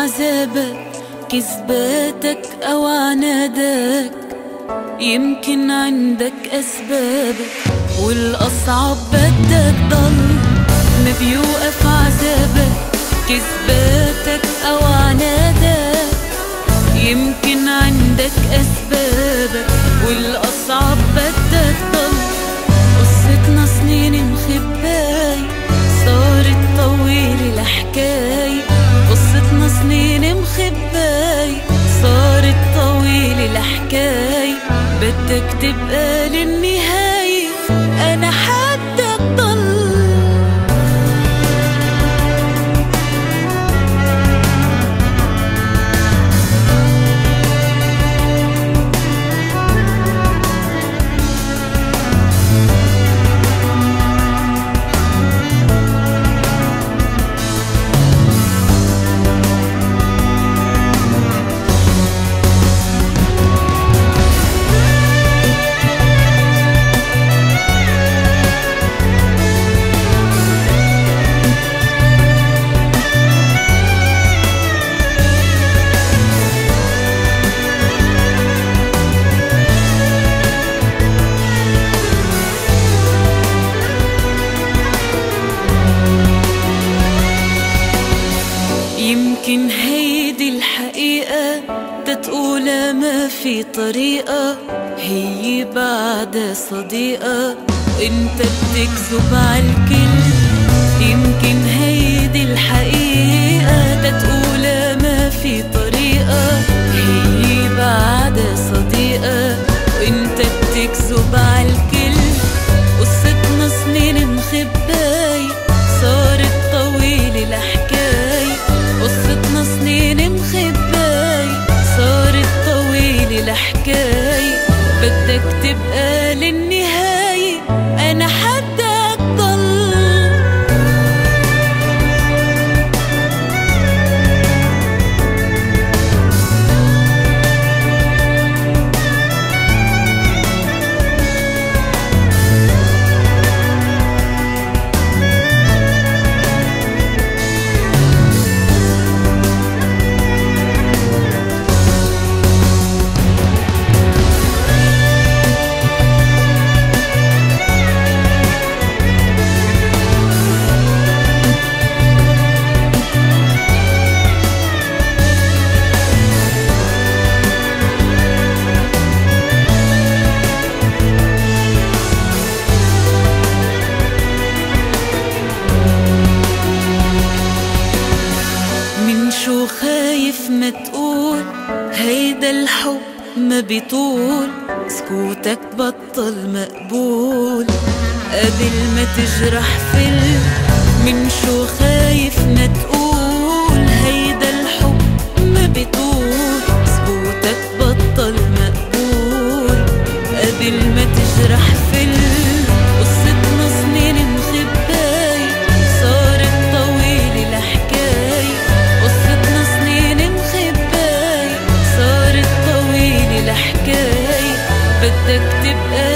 عذابك كذباتك أو عنادك يمكن عندك أسبابك والأصعب بدك ضل ما بيوقف عذابك كذباتك أو عنادك يمكن عندك أسبابك. والأصعب بدك ضل تبقى للنهاية. أنا حدك يمكن هيدي الحقيقة تتقولها ما في طريقة هي بعد صديقة. وإنت بتكذب عالكل يمكن هيدي الحقيقة بدك تبقى للنهاية. خايف ما تقول هيدا الحب ما بيطول. سكوتك بطل مقبول. قبل ما تجرح فل من شو خايف ما تقول. هيدا الحب ما بيطول. بدك تبقى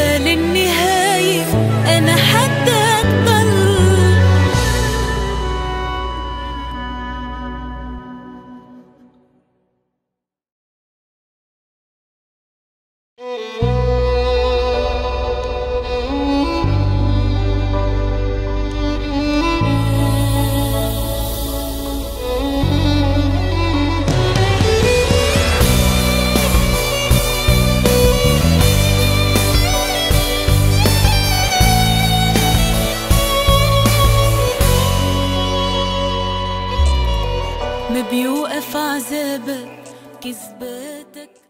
عذابك كذبتك.